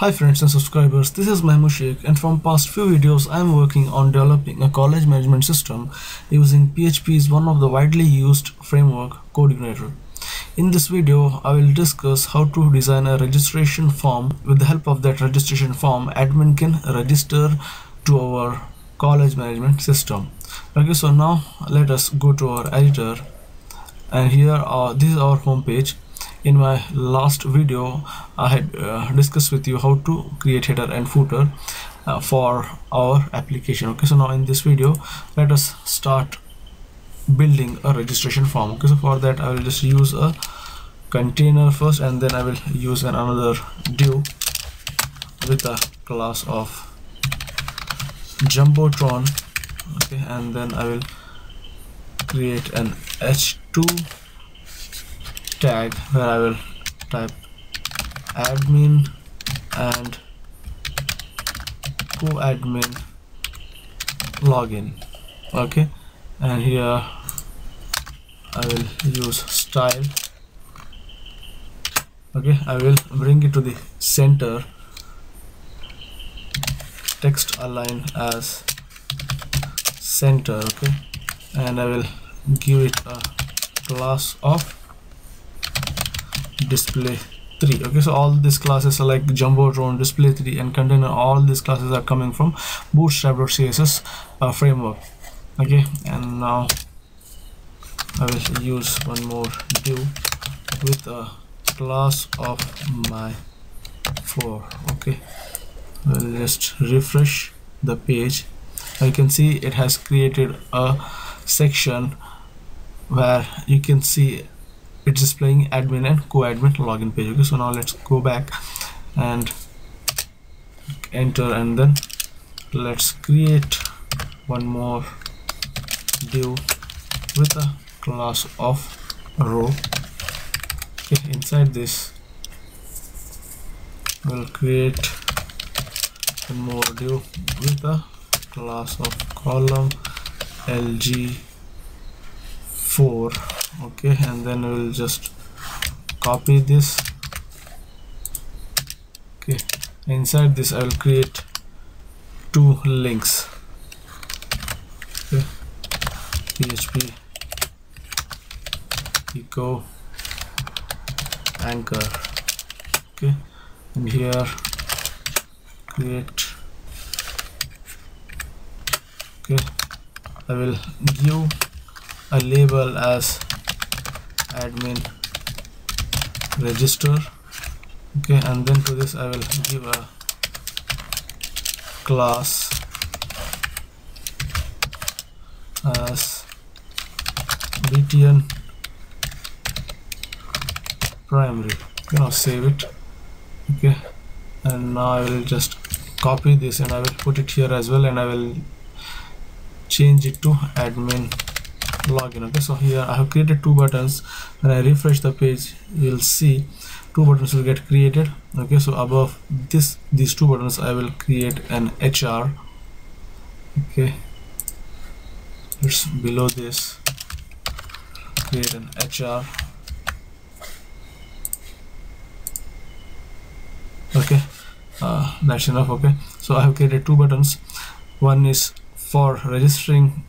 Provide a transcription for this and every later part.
Hi friends and subscribers, this is Mahmood Sheikh and from past few videos I am working on developing a college management system using PHP is one of the widely used framework CodeIgniter. In this video I will discuss how to design a registration form. With the help of that registration form admin can register to our college management system. Okay so now let us go to our editor and here are this is our home page in my last video I had uh, discussed with you how to create header and footer uh, for our application. Okay so now in this video let us start building a registration form. Okay so for that I will just use a container first and then I will use an another div with a class of jumbotron. Okay and then I will create an h2 tag where I will type admin and co-admin login. Okay and here I will use style. Okay I will bring it to the center. Text align as center okay and I will give it a class of display 3 okay so all these classes are like jumbotron display 3 and container all these classes are coming from bootstrap.css uh, framework. Okay and now I will use one more div with a class of my floor okay I'll just refresh the page. You can see it has created a section where you can see it's displaying admin and co-admin login page okay so now let's go back and enter and then let's create one more div with a class of row. Okay inside this we'll create one more div with a class of column lg4 okay and then we'll just copy this. Okay inside this I will create two links. Okay PHP echo anchor. Okay and here create. Okay I will give a label as admin register. Okay and then to this I will give a class as btn primary. You know save it. Okay and now I will just copy this and I will put it here as well and I will change it to admin login okay so here I have created two buttons. When I refresh the page you'll see two buttons will get created. Okay so above this these two buttons I will create an HR okay it's below this. Create an HR okay uh, that's enough okay. So I have created two buttons. One is for registering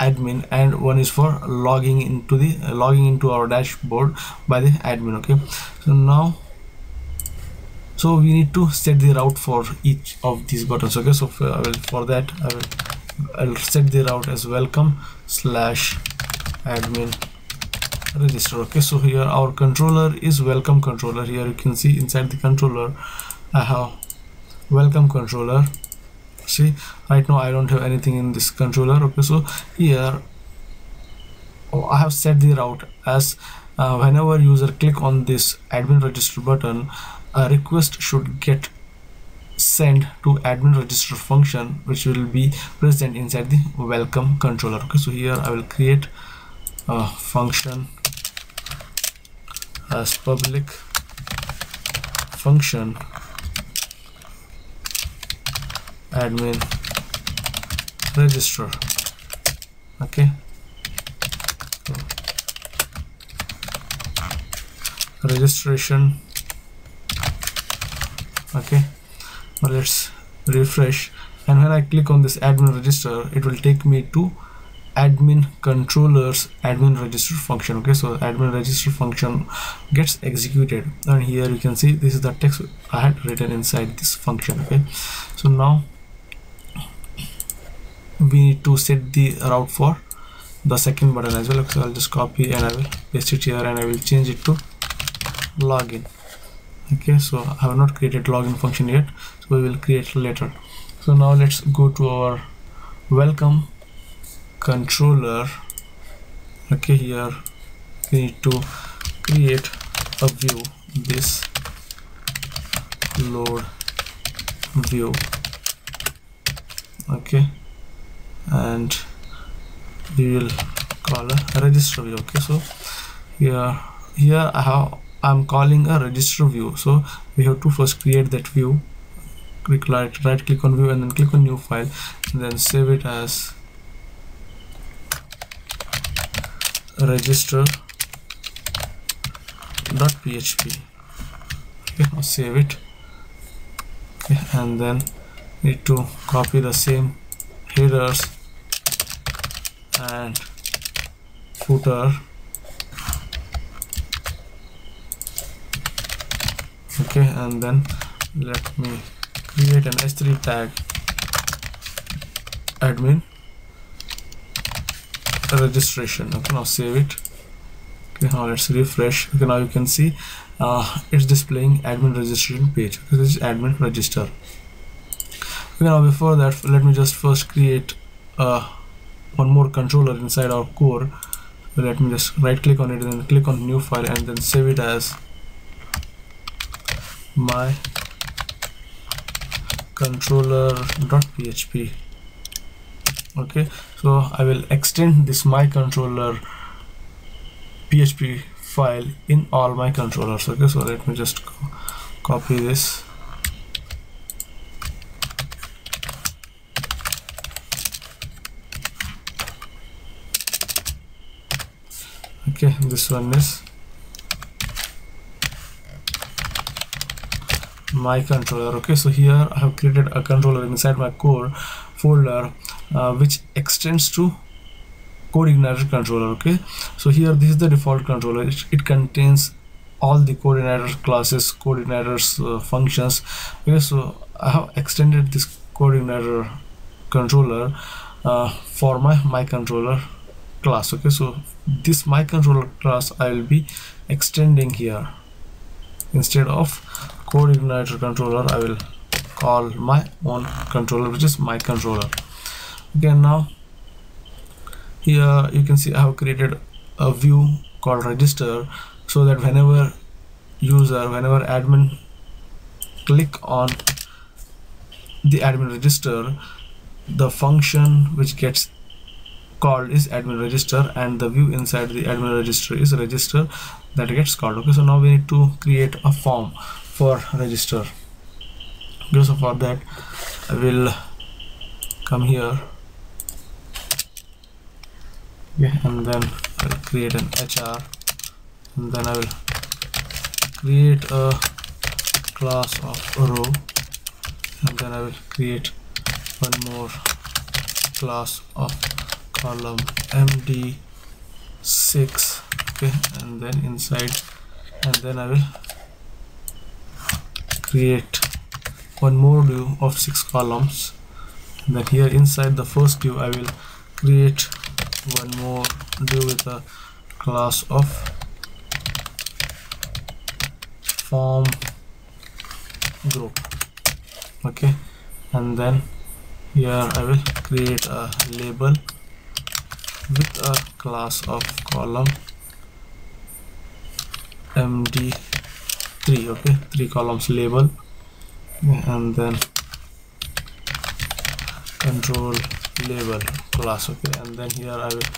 admin and one is for logging into the uh, logging into our dashboard by the admin okay? So now so we need to set the route for each of these buttons okay? So for, will, for that I will I'll set the route as welcome slash admin register okay? So here our controller is welcome controller. Here you can see inside the controller I have welcome controller see right now I don't have anything in this controller okay so here oh, I have set the route as uh, whenever user click on this admin register button a request should get sent to admin register function which will be present inside the welcome controller okay so here I will create a function as public function admin register okay? Registration. Okay? Now let's refresh. And when I click on this admin register it will take me to admin controllers admin register function. Okay? So admin register function gets executed. And here you can see this is the text I had written inside this function. Okay? So now we need to set the route for the second button as well. So I'll just copy and I will paste it here and I will change it to login. Okay so I have not created login function yet. So we will create later. So now let's go to our welcome controller. Okay here we need to create a view. This load view. Okay and we will call a register view okay? So here here I have I'm calling a register view. So we have to first create that view. Click right, right click on view and then click on new file and then save it as register dot php okay save it. Okay and then need to copy the same headers and footer. Okay and then let me create an s3 tag admin registration. Okay now save it. Okay now let's refresh. Okay now you can see uh, it's displaying admin registration page. Okay, this is admin register. Okay now before that let me just first create uh, one more controller inside our core. So let me just right click on it and then click on new file and then save it as my controller.php okay so I will extend this my controller PHP file in all my controllers. Okay so let me just copy this okay this one is. My controller. Okay so here I have created a controller inside my core folder uh, which extends to CodeIgniter controller okay? So here this is the default controller. It, it contains all the CodeIgniter classes coordinators uh, functions. Okay so I have extended this CodeIgniter controller uh, for my my controller class okay? So this my controller class I will be extending here. Instead of CodeIgniter controller I will call my own controller which is my controller. Again now here you can see I have created a view called register so that whenever user whenever admin click on the admin register the function which gets called is admin register and the view inside the admin register is register that gets called. Okay so now we need to create a form for register. Okay so for that I will come here. Okay and then I'll create an HR and then I will create a class of row. And then I will create one more class of column md6 okay and then inside and then I will create one more view of six columns. And then here inside the first view I will create one more view with a class of form group okay. And then here I will create a label with a class of column md3 okay? Three columns label. And then control label class okay? And then here I will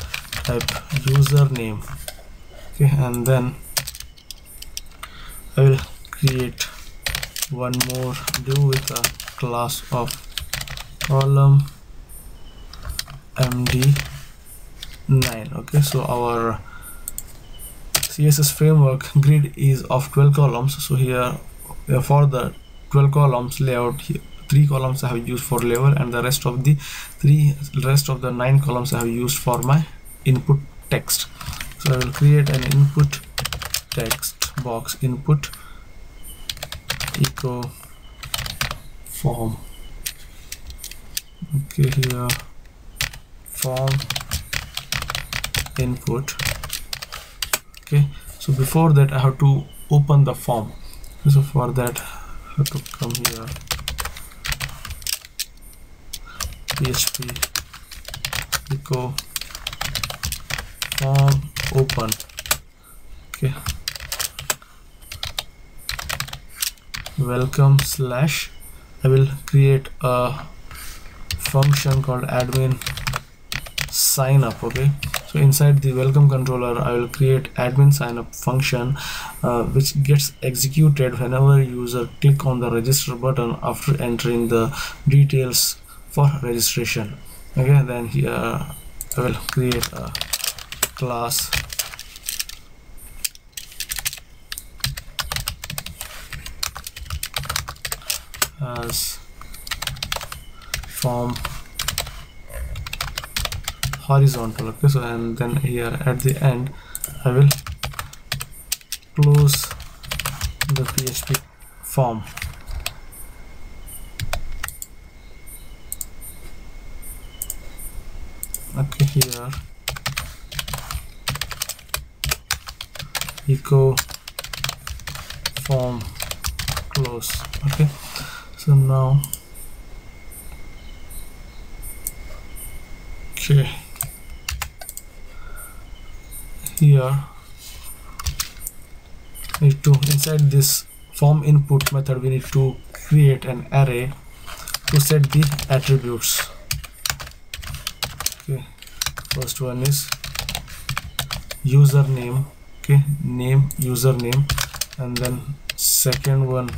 type username okay? And then I will create one more do with a class of column md9 okay? So our css framework grid is of 12 columns. So here uh, for the 12 columns layout here three columns I have used for level and the rest of the three rest of the nine columns I have used for my input text. So I will create an input text box input echo form. Okay here form input. Okay so before that I have to open the form. So for that I have to come here. Php echo form open. Okay. Welcome slash I will create a function called admin sign up okay so inside the welcome controller I will create admin sign up function uh, which gets executed whenever user click on the register button after entering the details for registration. Okay then here I will create a class. As form horizontal okay so and then here at the end I will close the PHP form. Okay here echo form close okay so now okay here. Need to inside this form input method we need to create an array to set the attributes. Okay first one is username. Okay name username and then second one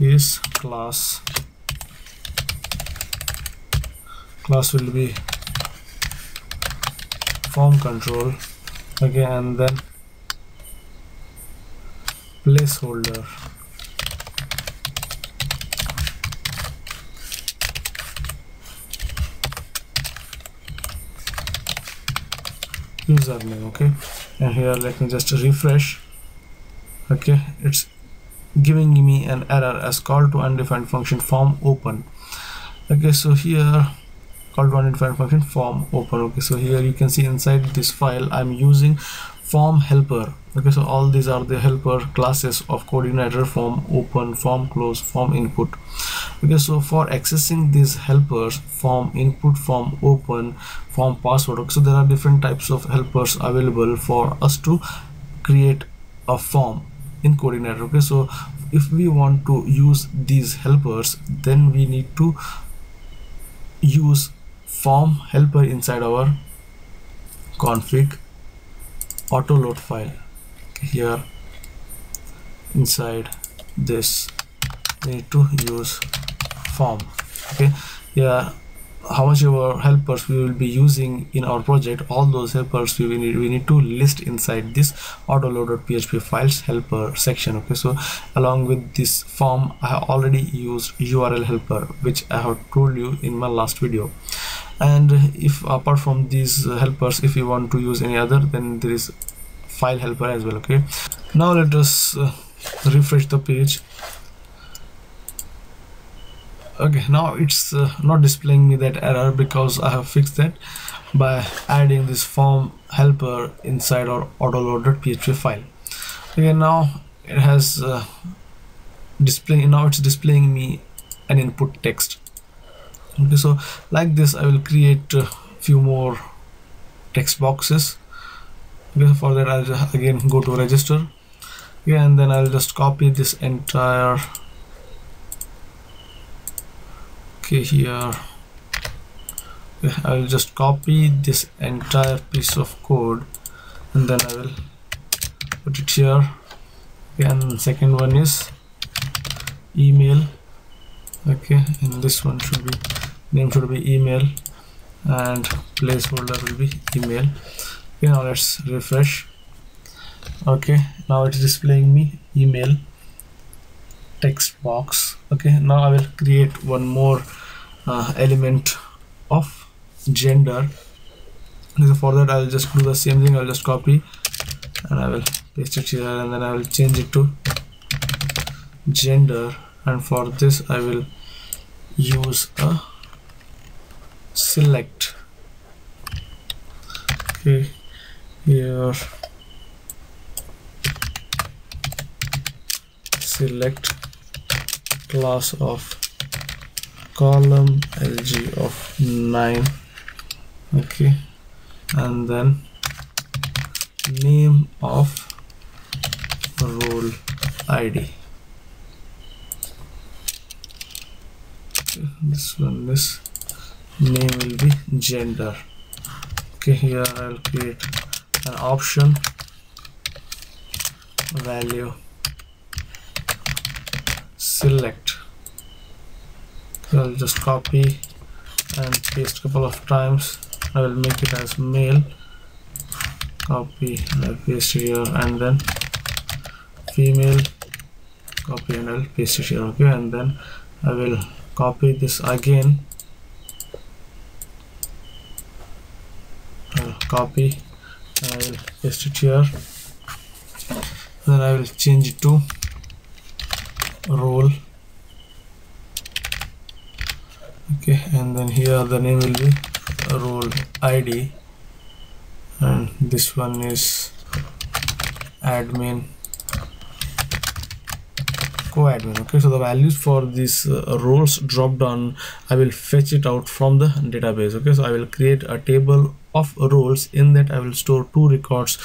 is class. Class will be form control. Okay and then placeholder. Username okay? And here let me just refresh. Okay it's giving me an error as call to undefined function form open. Okay so here call to undefined function form open okay. So here you can see inside this file i'm using form helper okay. So all these are the helper classes of CodeIgniter form open form close form input okay. So for accessing these helpers form input form open form password okay, so there are different types of helpers available for us to create a form in CodeIgniter okay. So if we want to use these helpers then we need to use form helper inside our config auto load file. Here inside this we need to use form okay? Yeah how much of our helpers we will be using in our project all those helpers we need we need to list inside this autoload.php files helper section okay? So along with this form i have already used url helper which i have told you in my last video and if apart from these helpers if you want to use any other then there is file helper as well okay? Now let us uh, refresh the page. Okay now it's uh, not displaying me that error because I have fixed that by adding this form helper inside our autoload.php file. Okay now it has uh, displaying now it's displaying me an input text okay so like this I will create a few more text boxes. Okay for that I'll again go to register. Okay, and then I'll just copy this entire okay here. Okay, I will just copy this entire piece of code and then I will put it here. Okay, and second one is email okay and this one should be name should be email and placeholder will be email. Okay now let's refresh. Okay now it's displaying me email text box. Okay now I will create one more uh, element of gender. So for that I'll just do the same thing. I'll just copy and I will paste it here and then I will change it to gender and for this I will use a select. Okay here. Select class of column lg of 9 okay and then name of role id this one this name will be gender. Okay here I'll create an option. Value. Select. I'll just copy and paste a couple of times. I will make it as male. Copy and paste here and then female. Copy and I'll paste it here okay and then I will copy this again. I'll copy. I will paste it here. Then I will change it to role. Okay and then here the name will be role id and this one is admin co-admin okay so the values for these uh, roles drop down. I will fetch it out from the database. Okay so i will create a table of roles. In that i will store two records.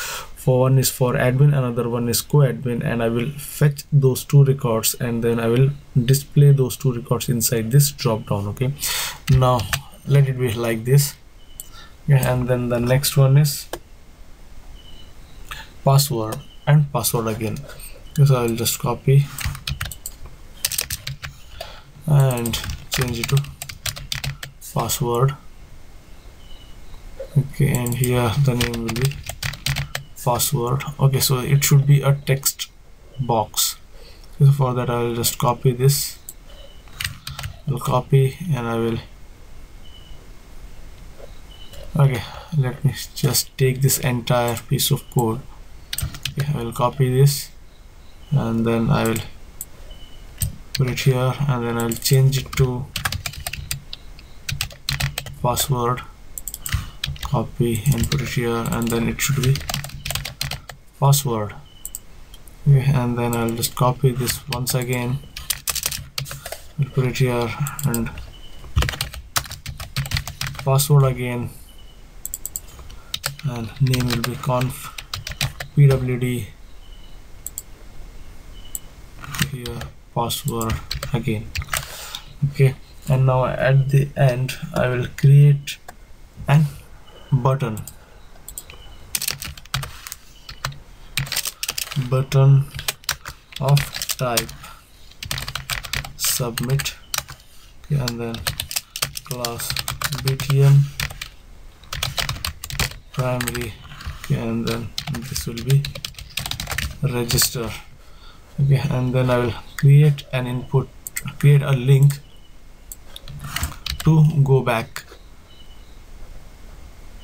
For one is for admin another one is co-admin and i will fetch those two records and then i will display those two records inside this drop down. Okay now let it be like this. Yeah, and then the next one is password and password again. So i will just copy and change it to password. Okay and here the name will be password. Okay so it should be a text box. So for that I will just copy this. I'll copy and I will okay let me just take this entire piece of code. Okay, I will copy this and then I will put it here and then I'll change it to password copy and put it here and then it should be password. Okay, and then I'll just copy this once again put it here and password again and name will be conf pwd here password again. Okay. And now at the end I will create an button. Button of type. Submit. Okay, and then class btn primary. Okay, and then this will be register okay and then I will create an input create a link to go back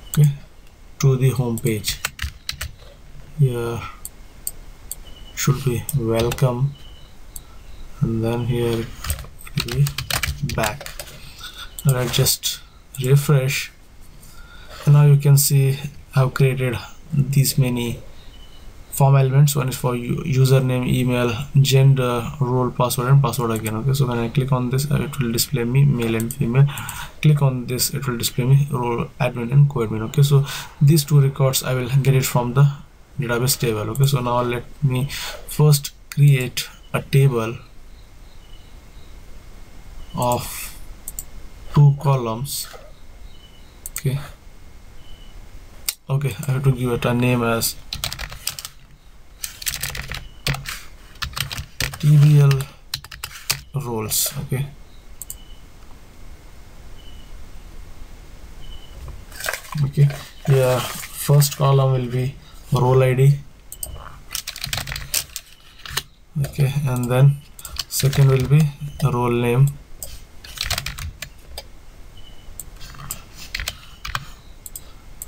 okay to the home page. Here should be welcome. And then here back. And I just refresh. And now you can see I've created these many form elements. One is for username email gender role password and password again okay? So when i click on this uh, it will display me male and female. Click on this it will display me role admin and co-admin okay? So these two records i will get it from the database table okay? So now let me first create a table of two columns okay? Okay i have to give it a name as TBL roles okay. Okay yeah first column will be role id okay and then second will be role name.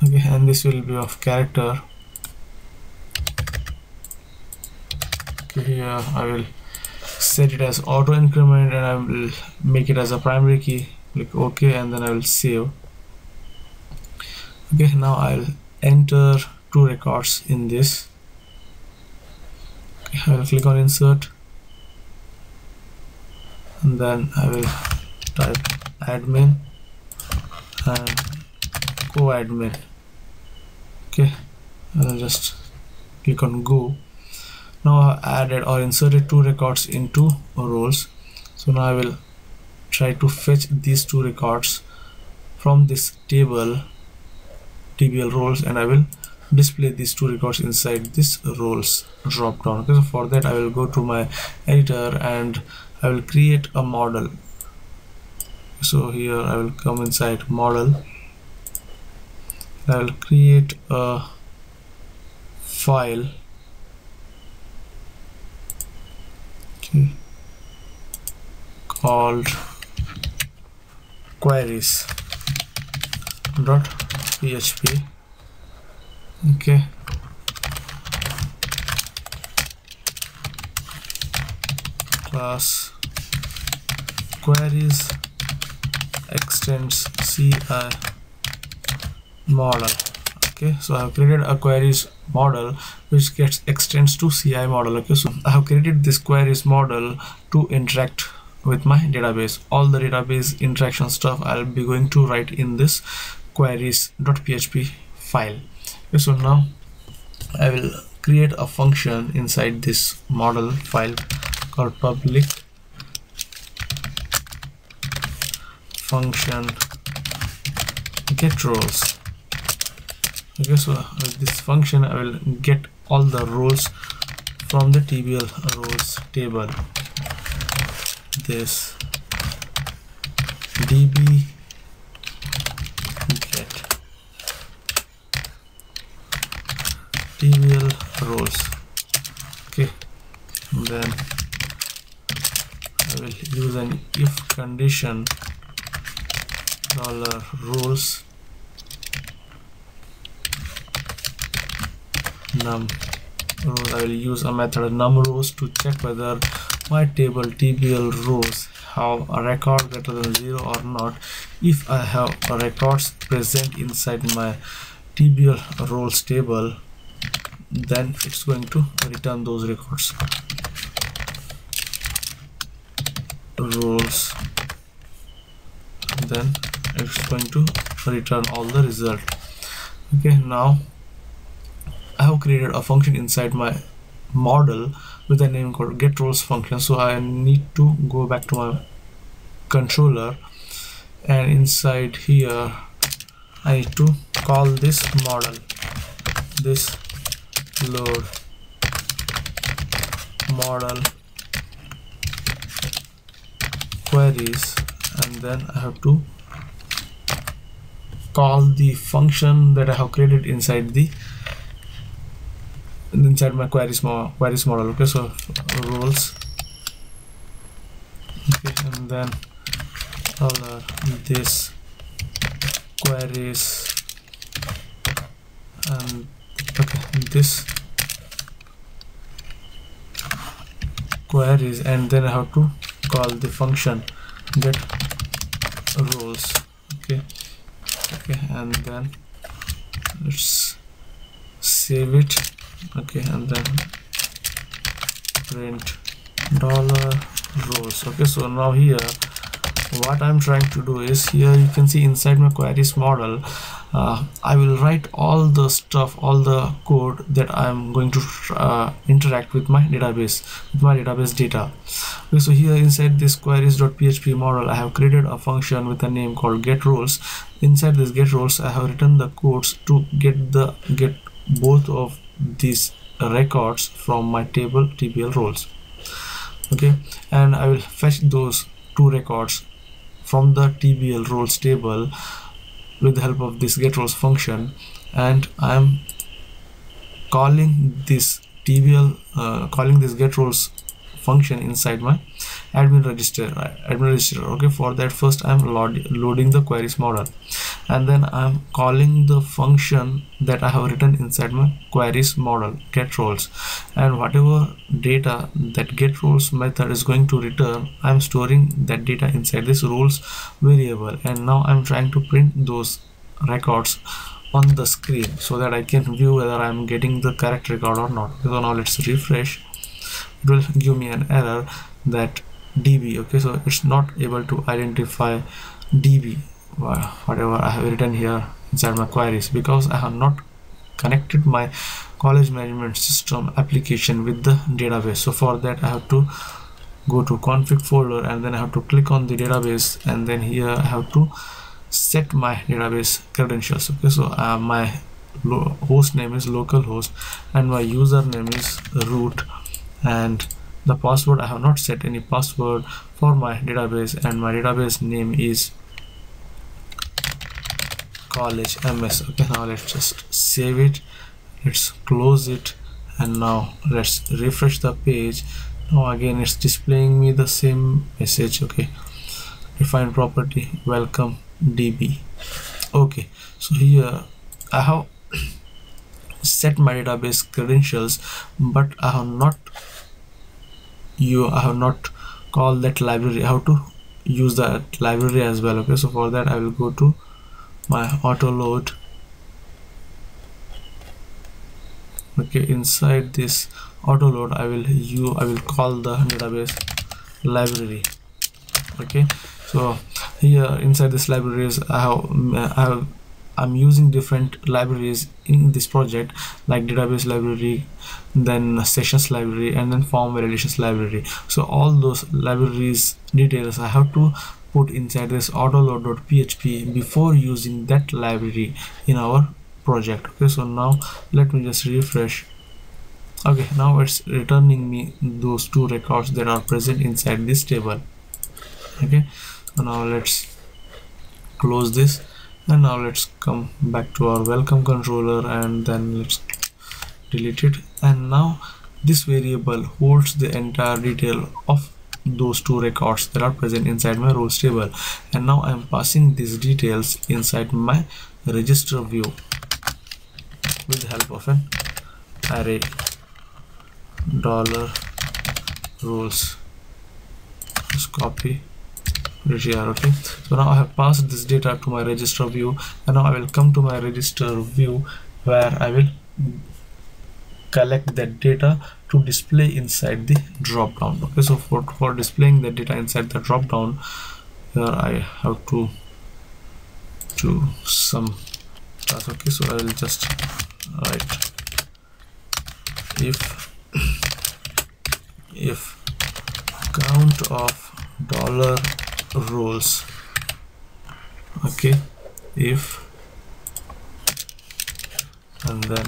Okay and this will be of character. Okay here I will set it as auto increment and I will make it as a primary key click OK and then I will save. Okay now I'll enter two records in this. Okay, I will click on insert. And then I will type admin and co-admin. Okay I'll just click on go now I added or inserted two records into roles so now I will try to fetch these two records from this table tbl roles and I will display these two records inside this roles drop down okay so for that I will go to my editor and I will create a model. So here I will come inside model. I will create a file called queries. Dot php okay. Class queries extends ci model okay so i have created a queries model which gets extends to ci model okay so i have created this queries model to interact with my database. All the database interaction stuff i'll be going to write in this queries.php file. Okay so now i will create a function inside this model file called public function get roles okay so with this function i will get all the rows from the tbl roles table. This db get tbl roles. Okay and then i will use an if condition dollar roles num rows uh, I will use a method num rows to check whether my table tbl roles have a record greater than zero or not. If I have records present inside my tbl roles table then it's going to return those records. Rows then it's going to return all the result. Okay now I have created a function inside my model with a name called get roles function. So I need to go back to my controller. And inside here I need to call this model this load model queries. And then I have to call the function that I have created inside the inside my queries, mo queries model okay so rules. Okay and then dollar this queries and okay this queries and then I have to call the function get roles. Okay okay and then let's save it okay and then print dollar rows. Okay so now here what I'm trying to do is here you can see inside my queries model uh, I will write all the stuff all the code that I'm going to uh, interact with my database with my database data. Okay so here inside this queries.php model I have created a function with a name called get roles. Inside this get roles I have written the codes to get the get both of these records from my table tbl roles. Okay? And i will fetch those two records from the tbl roles table with the help of this get roles function. And i am calling this tbl uh, calling this get roles function inside my admin register admin register. Okay for that first i'm load, loading the queries model. And then i'm calling the function that i have written inside my queries model get roles. And whatever data that get roles method is going to return i'm storing that data inside this roles variable. And now i'm trying to print those records on the screen so that I can view whether I'm getting the correct record or not. So now let's refresh. It will give me an error that db okay so it's not able to identify db whatever I have written here inside my queries because I have not connected my college management system application with the database. So for that I have to go to config folder and then I have to click on the database and then here I have to set my database credentials okay? So uh, my host name is localhost and my username is root and the password. I have not set any password for my database and my database name is college ms okay now let's just save it. Let's close it and now let's refresh the page. Now again it's displaying me the same message. Okay define property welcome db okay so here i have set my database credentials but i have not you I have not called that library how to use that library as well okay? So for that I will go to my auto load. Okay inside this auto load I will you I will call the database library okay? So here inside this libraries I have I have I'm using different libraries in this project like database library then sessions library and then form validations library. So all those libraries details I have to put inside this autoload.php before using that library in our project. Okay so now let me just refresh. Okay now it's returning me those two records that are present inside this table. Okay so now let's close this and now let's come back to our welcome controller and then let's delete it. And now this variable holds the entire detail of those two records that are present inside my roles table. And now I'm passing these details inside my register view with the help of an array dollar roles. Just copy okay so now I have passed this data to my register view and now I will come to my register view where I will collect that data to display inside the drop down okay so for, for displaying the data inside the drop down here I have to do some task okay so I will just write if if count of dollar roles okay if and then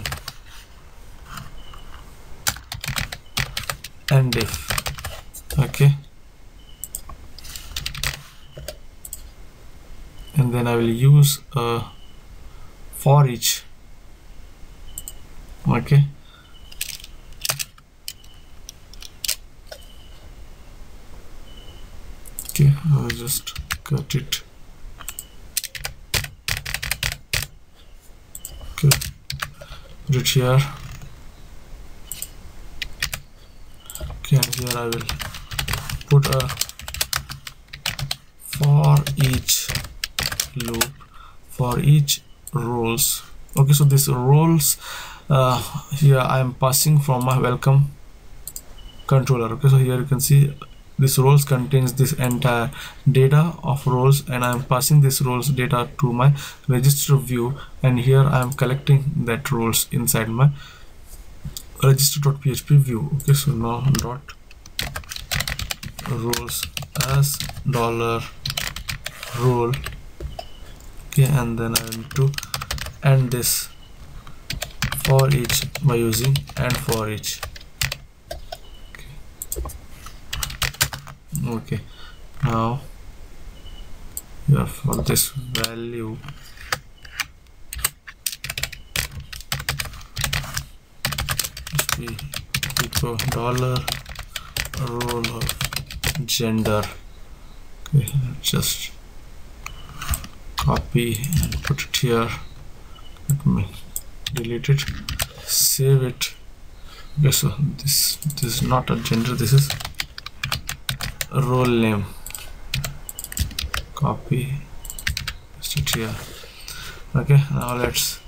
and if. Okay. And then I will use a for each. Okay okay I'll just cut it. Okay. Put it here. Okay and here I will put a for each loop for each roles okay so this roles uh, here I am passing from my welcome controller. Okay so here you can see this roles contains this entire data of roles and I'm passing this roles data to my register view and here I'm collecting that roles inside my register.php view. Okay so now dot roles as dollar role okay and then I need to end this for each by using and for each okay. Now yeah for this value. Equal dollar role of gender. Okay just copy and put it here. Let me delete it. Save it. Okay so this this is not a gender this is role name copy. Paste it here okay now let's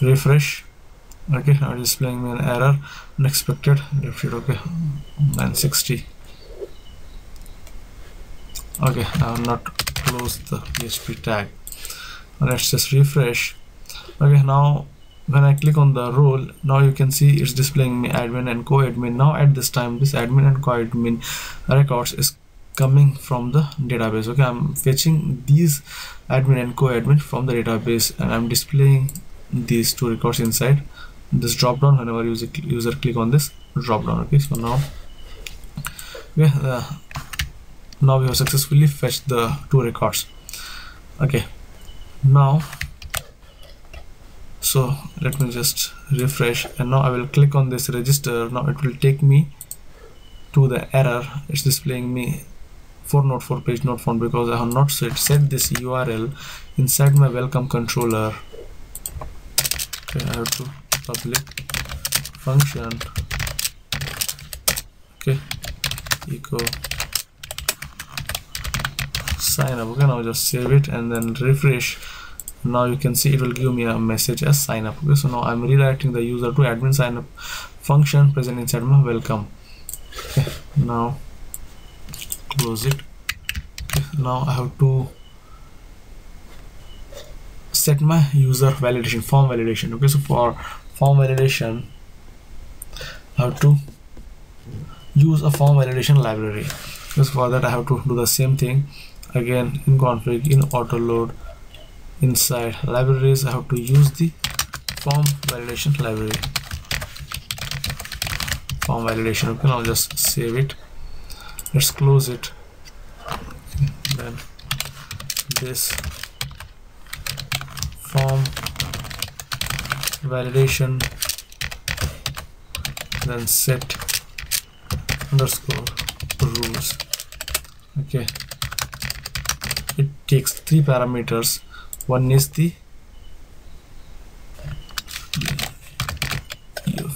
refresh. Okay now displaying me an error. Unexpected. Left it okay 960 okay I have not close the PHP tag. Let's just refresh. Okay now when I click on the role now you can see it's displaying me admin and co-admin. Now at this time this admin and co-admin records is coming from the database. Okay I'm fetching these admin and co-admin from the database and I'm displaying these two records inside this drop down whenever user user click on this drop down okay so now yeah uh, now we have successfully fetched the two records. Okay now so let me just refresh. And now I will click on this register. Now it will take me to the error. It's displaying me for page not found because I have not set, set this URL inside my welcome controller. Okay I have to public function. Okay echo. Sign up. Okay now just save it and then refresh now you can see it will give me a message as sign up. Okay so now i'm redirecting the user to admin sign up function present inside my welcome. Okay now close it. Okay, now i have to set my user validation form validation. Okay so for form validation I have to use a form validation library. Because for that I have to do the same thing. Again in config in auto load inside libraries I have to use the form validation library. Form validation okay I'll just save it. Let's close it. Then this form validation then set underscore rules okay. It takes three parameters one is the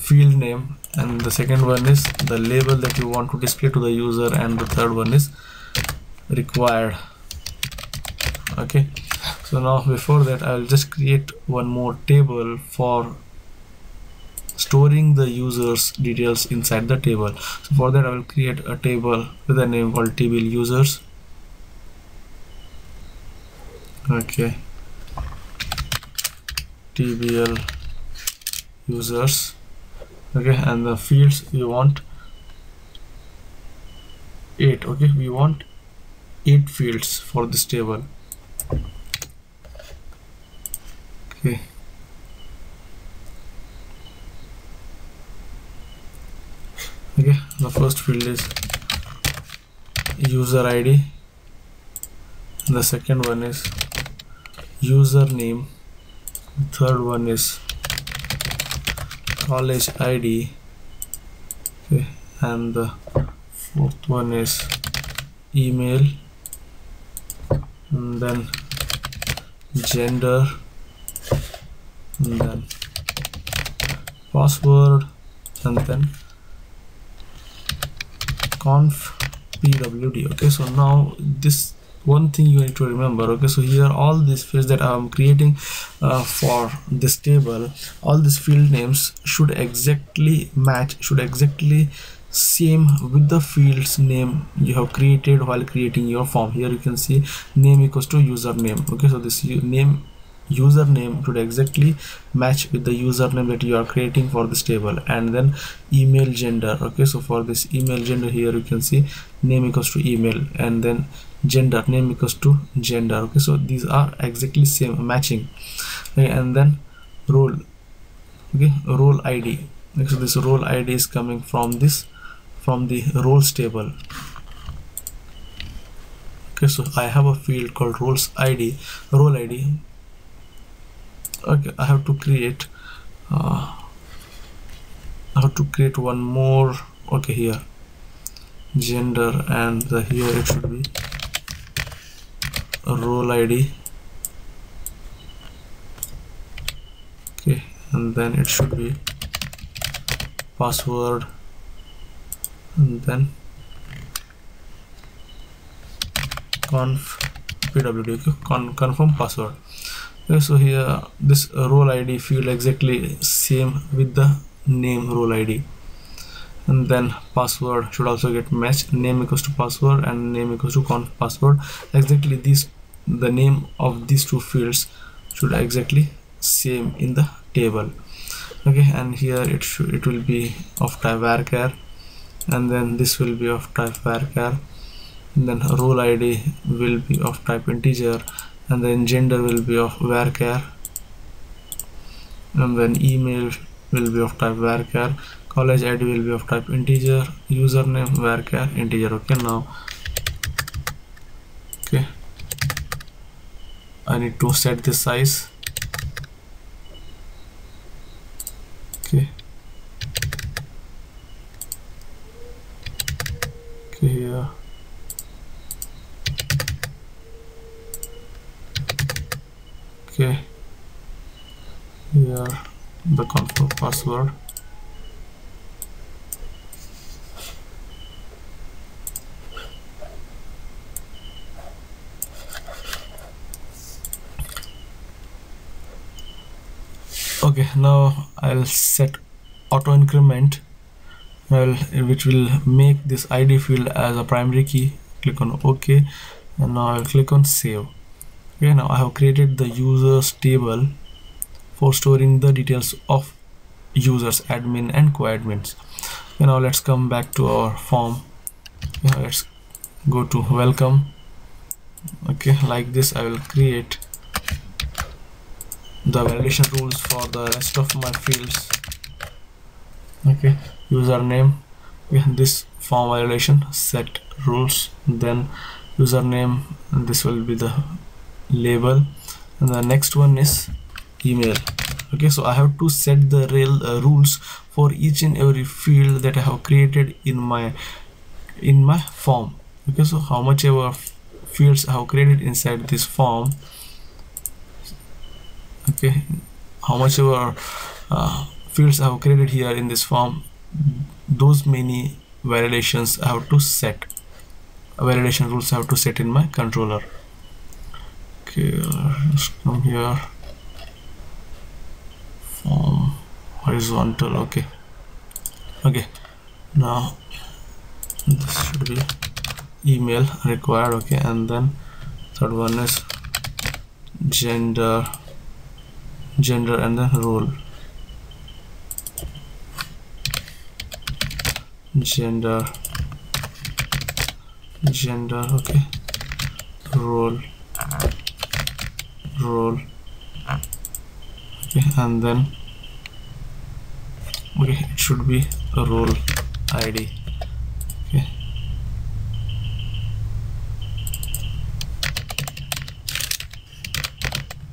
field name and the second one is the label that you want to display to the user and the third one is required. Okay. So now before that I'll just create one more table for storing the users details inside the table. So for that I will create a table with a name called table users. Okay tbl users okay and the fields we want eight okay we want eight fields for this table. Okay. Okay the first field is user id the second one is username third one is college id okay and the fourth one is email. And then gender. And then password. And then conf pwd okay so now this one thing you need to remember okay so here all these fields that i'm creating uh, for this table all these field names should exactly match should exactly same with the fields name you have created while creating your form. Here you can see name equals to username okay so this name username should exactly match with the username that you are creating for this table. And then email gender okay so for this email gender here you can see name equals to email. And then gender name equals to gender okay? So these are exactly same matching. Okay, and then role okay? Role id okay, so this role id is coming from this from the roles table. Okay so i have a field called roles id role id okay i have to create uh, i have to create one more okay here. Gender and the here it should be role id okay and then it should be password and then conf pwd okay, con confirm password. Okay so here this role id field exactly same with the name role id and then password should also get matched name equals to password and name equals to conf password. Exactly these the name of these two fields should exactly same in the table. Okay and here it should it will be of type varchar and then this will be of type varchar then role id will be of type integer and then gender will be of varchar and then email will be of type varchar college id will be of type integer username varchar integer. Okay now okay i need to set the size. Okay. Okay here okay. Here the confirm password okay now I'll set auto increment. Well which will make this ID field as a primary key. Click on OK. And now I'll click on save. Okay now I have created the users table for storing the details of users admin and co-admins. Okay, now let's come back to our form. Yeah, let's go to welcome. Okay like this I will create the validation rules for the rest of my fields. Okay. Username. Yeah, this form validation set rules then username and this will be the label. And the next one is email. Okay so i have to set the real uh, rules for each and every field that i have created in my in my form. Okay so how much ever fields i have created inside this form okay. How much ever uh, fields I have created here in this form those many validations I have to set. Validation rules I have to set in my controller. Okay let's come here. Form horizontal okay. Okay. Now this should be email required okay and then third one is gender gender and then role. Gender. Gender okay. Role. Role. Okay and then okay it should be a role id okay.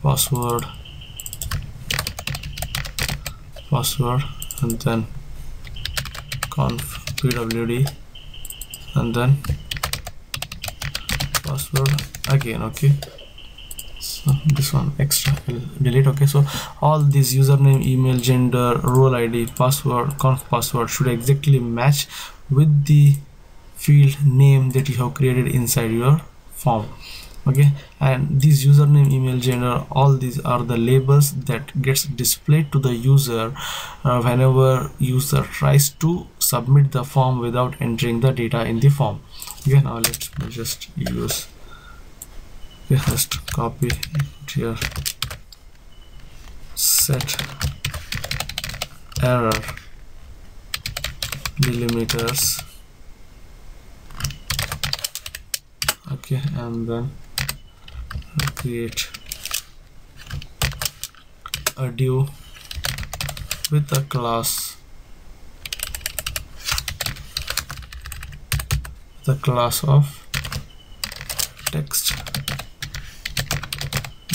Password password and then conf pwd and then password again okay? So this one extra delete okay? So all these username email gender role id password conf password should exactly match with the field name that you have created inside your form okay and these username email gender all these are the labels that gets displayed to the user uh, whenever user tries to submit the form without entering the data in the form. Okay now let's just use just copy it here. Set error delimiters okay and then create a div with a class the class of text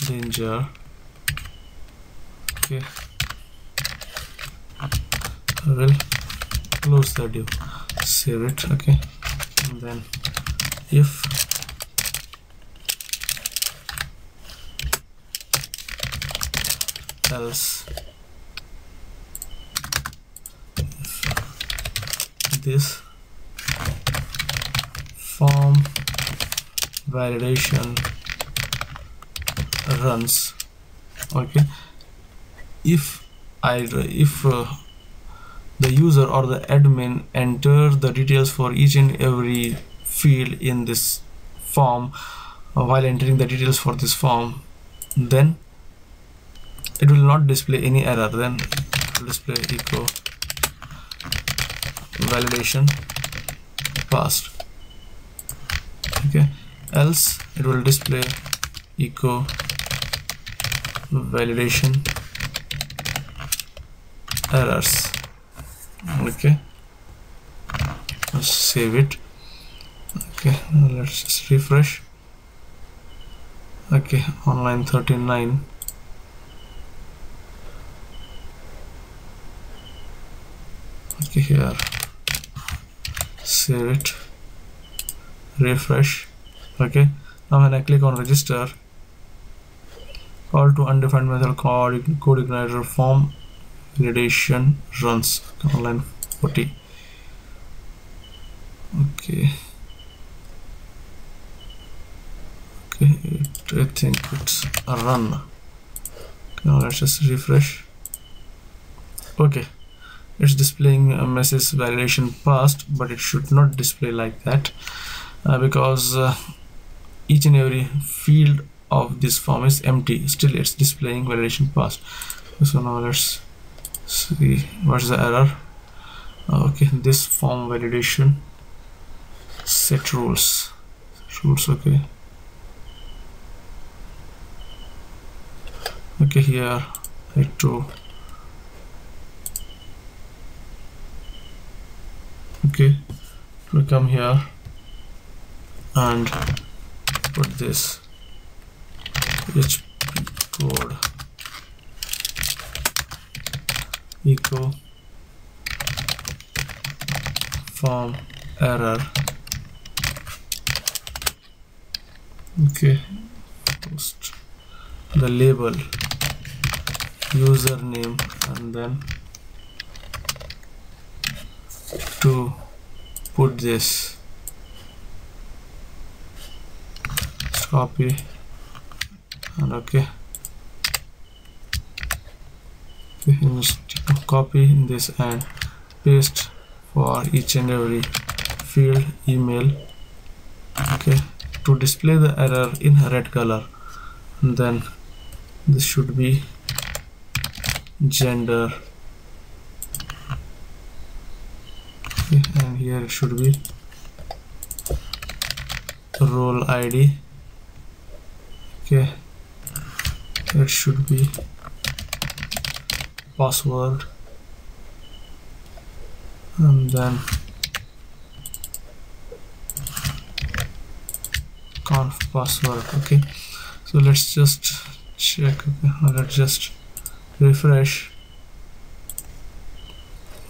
danger okay. I will close the div save it okay. And then if else this form validation runs. Okay. If I if uh, the user or the admin enter the details for each and every field in this form uh, while entering the details for this form then it will not display any error then display echo validation passed okay. Else it will display echo validation errors. Okay. Let's save it. Okay. Let's just refresh. Okay. Online 39 okay here. Save it refresh. Okay. Now when I click on register call to undefined method called CodeIgniter form validation runs. Online 40 okay. Okay. I think it's a run. Now let's just refresh. Okay it's displaying a message validation passed but it should not display like that uh, because uh, each and every field of this form is empty. Still it's displaying validation passed so now let's see what's the error? Uh, okay this form validation set rules. Rules okay. Okay here I to okay. We come here and put this php code echo form error. Okay. Post. The label username and then to put this. Copy. And okay. We can copy this and paste for each and every field email. Okay. To display the error in red color and then this should be gender here it should be role id okay. It should be password. And then conf password. Okay. So let's just check. Okay. Let's just refresh.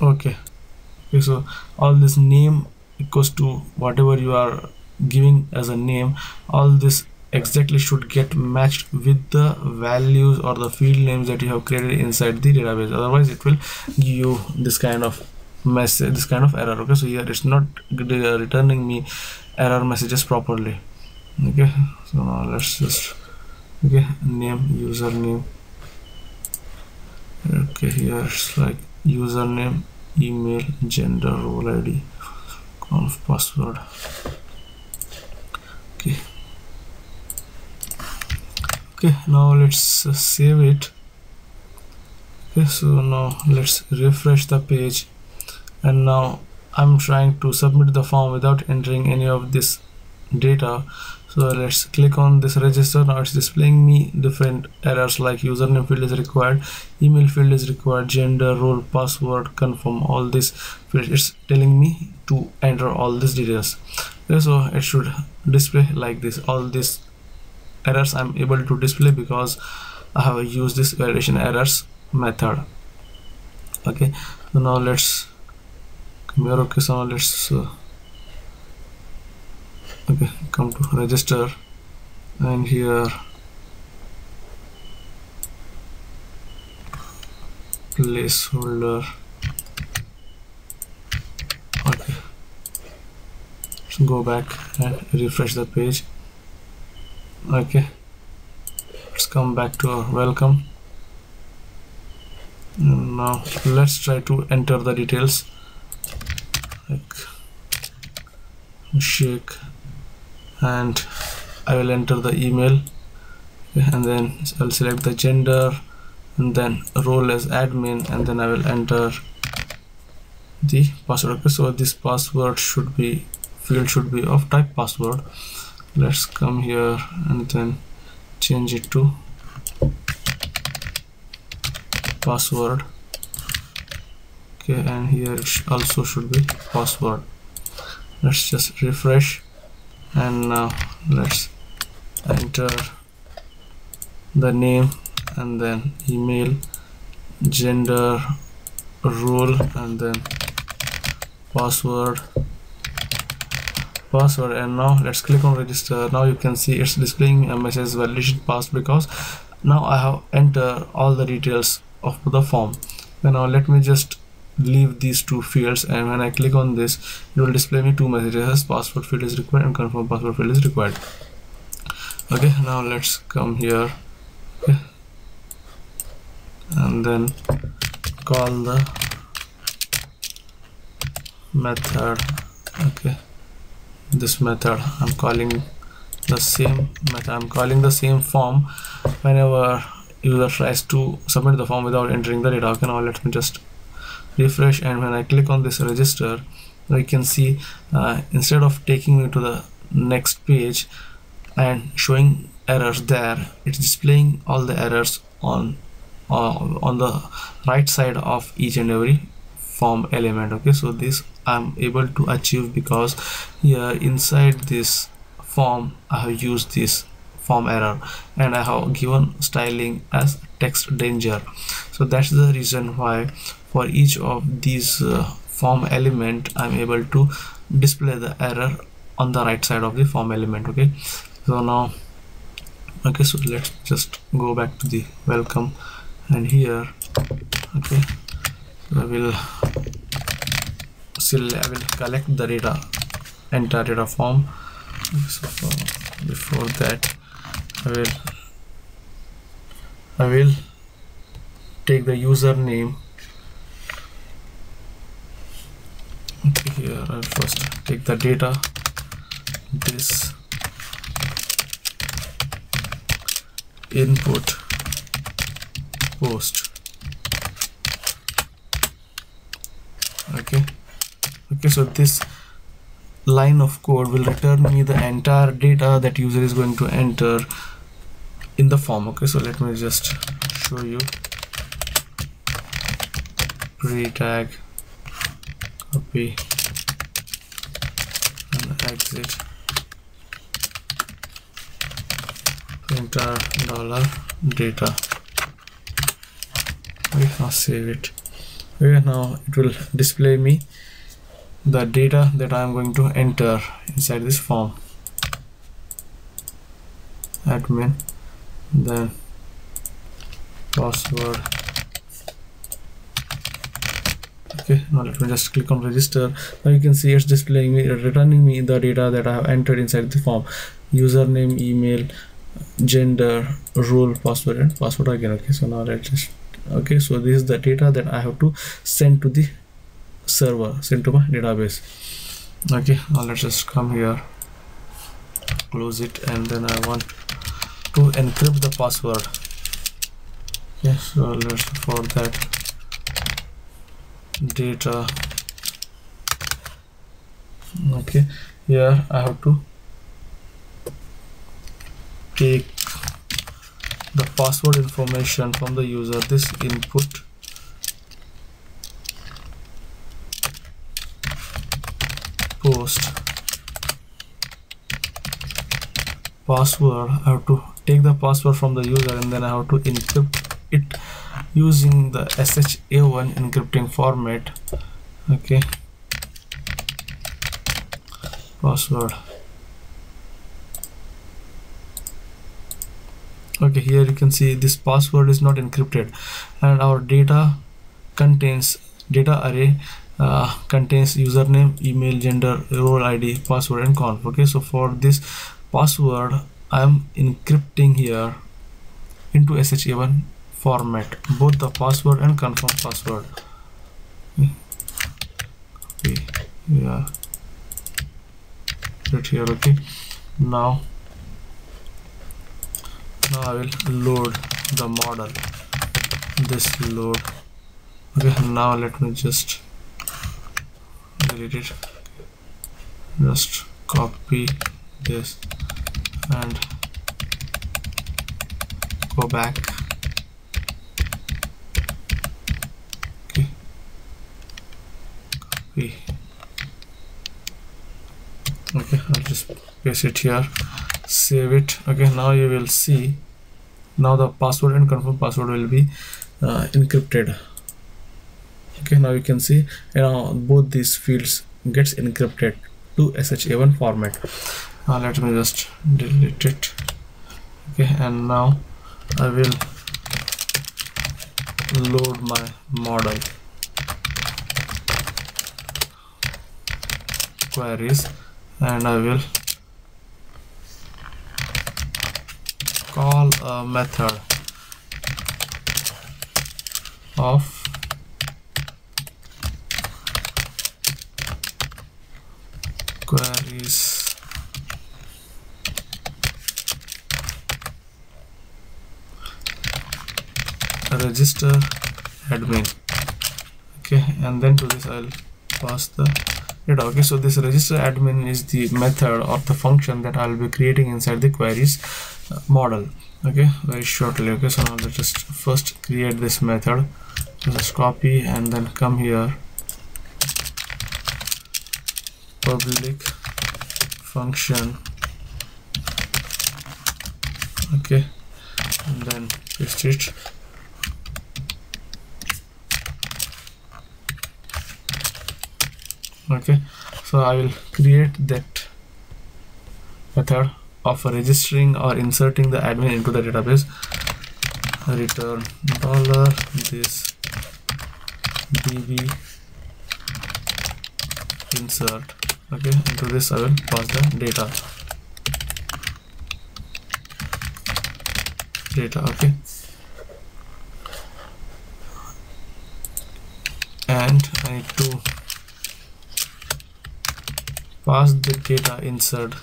Okay okay so all this name equals to whatever you are giving as a name all this exactly should get matched with the values or the field names that you have created inside the database. Otherwise it will give you this kind of message this kind of error okay? So here it's not uh, returning me error messages properly okay? So now let's just okay name username. Okay here it's like username email gender role id conf password. Okay. Okay now let's uh, save it. Okay so now let's refresh the page. And now I'm trying to submit the form without entering any of this data so let's click on this register. Now it's displaying me different errors like username field is required email field is required gender role password confirm all this it's telling me to enter all these details. So it should display like this. All these errors i'm able to display because i have used this validation errors method. Okay so now let's okay so now let's uh, okay come to register. And here. Placeholder. Okay. Let's go back and refresh the page. Okay. Let's come back to our welcome. Now let's try to enter the details. Like shake and I will enter the email and then I'll select the gender and then role as admin and then I will enter the password. Okay so this password should be field should be of type password. Let's come here and then change it to password. Okay and here also should be password. Let's just refresh and now let's enter the name and then email gender role and then password. Password and now let's click on register. Now you can see it's displaying a message validation passed because now I have entered all the details of the form. Now let me just leave these two fields and when I click on this it will display me two messages password field is required and confirm password field is required. Okay now let's come here. Okay. and then call the method. Okay. This method I'm calling the same method. I'm calling the same form whenever user tries to submit the form without entering the data. Okay now let me just refresh and when I click on this register you can see uh, instead of taking me to the next page and showing errors there it's displaying all the errors on uh, on the right side of each and every form element okay? So this I'm able to achieve because here inside this form I have used this form error and I have given styling as text danger. So that's the reason why for each of these uh, form element I'm able to display the error on the right side of the form element okay? So now okay so let's just go back to the welcome and here okay? So I will still I will collect the data entire data form. So before that I will I will take the username okay here I'll first take the data. This input post. Okay. Okay so this line of code will return me the entire data that user is going to enter in the form. Okay so let me just show you. Pre-tag copy and exit. Enter dollar data. We now save it. Okay now it will display me the data that I am going to enter inside this form. Admin then password okay now let me just click on register. Now you can see it's displaying me returning me the data that I have entered inside the form. Username email gender role password and password again. Okay so now let's just okay so this is the data that I have to send to the server send to my database. Okay now let's just come here close it and then I want to encrypt the password. Yes so let's for that data. Okay here I have to take the password information from the user. This input post password. I have to take the password from the user and then I have to encrypt it using the SHA1 encrypting format. Okay. Password. Okay here you can see this password is not encrypted. And our data contains data array uh, contains username email gender role id password and conf. Okay so for this password i am encrypting here into sha1 format both the password and confirm password. Okay yeah. Right here okay. Now now I will load the model. This load. Okay now let me just delete it. Just copy this and go back okay copy okay I'll just paste it here. Save it. Okay now you will see. Now the password and confirm password will be uh, encrypted. Okay now you can see you know both these fields gets encrypted to sha1 format. Now let me just delete it. Okay and now i will load my model queries and i will call a method of queries. Register admin. Okay and then to this I'll pass the okay so this register admin is the method or the function that I'll be creating inside the queries uh, model. Okay very shortly okay so now let's just first create this method. Just copy and then come here. Public function. Okay and then paste it okay. So I will create that method of registering or inserting the admin into the database. Return dollar this db insert. Okay. Into this I will pass the data. Data okay. And I need to pass the data insert